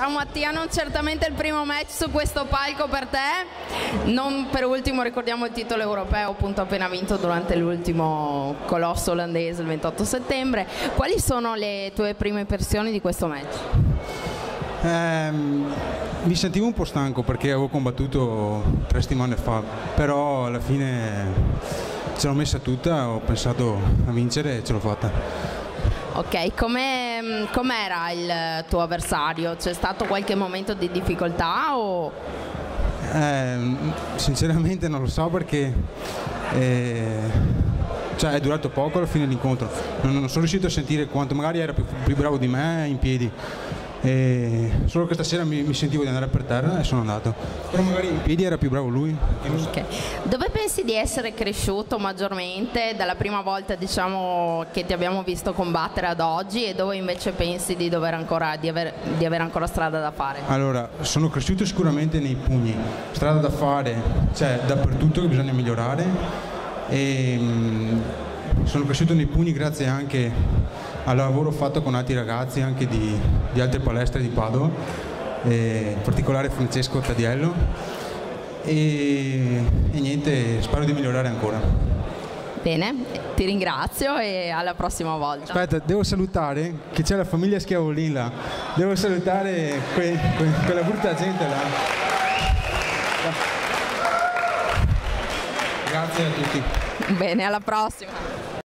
Ciao Mattia, non certamente il primo match su questo palco per te. Non per ultimo ricordiamo il titolo europeo appunto appena vinto durante l'ultimo colosso olandese il 28 settembre. Quali sono le tue prime impressioni di questo match? Eh, mi sentivo un po' stanco perché avevo combattuto tre settimane fa, però alla fine ce l'ho messa tutta, ho pensato a vincere e ce l'ho fatta. Ok, come, com'era il tuo avversario? C'è stato qualche momento di difficoltà o... Eh, sinceramente non lo so perché eh, cioè è durato poco alla fine dell'incontro, non, non, sono riuscito a sentire quanto magari era più, più bravo di me in piedi e solo che stasera mi, mi, sentivo di andare per terra e sono andato. Però magari in piedi era più bravo lui. Okay. Dove pensi di essere cresciuto maggiormente dalla prima volta diciamo, che ti abbiamo visto combattere ad oggi e dove invece pensi di, ancora, di, aver, di avere ancora strada da fare? Allora, sono cresciuto sicuramente nei pugni, strada da fare c'è dappertutto che bisogna migliorare e mh, sono cresciuto nei pugni grazie anche al lavoro fatto con altri ragazzi anche di, di altre palestre di Padova, in particolare Francesco Tadiello e, e niente, spero di migliorare ancora. Bene, ti ringrazio e alla prossima volta. Aspetta, devo salutare che c'è la famiglia Schiavolin là. Devo salutare que, que, quella brutta gente là. Grazie a tutti. Bene, alla prossima.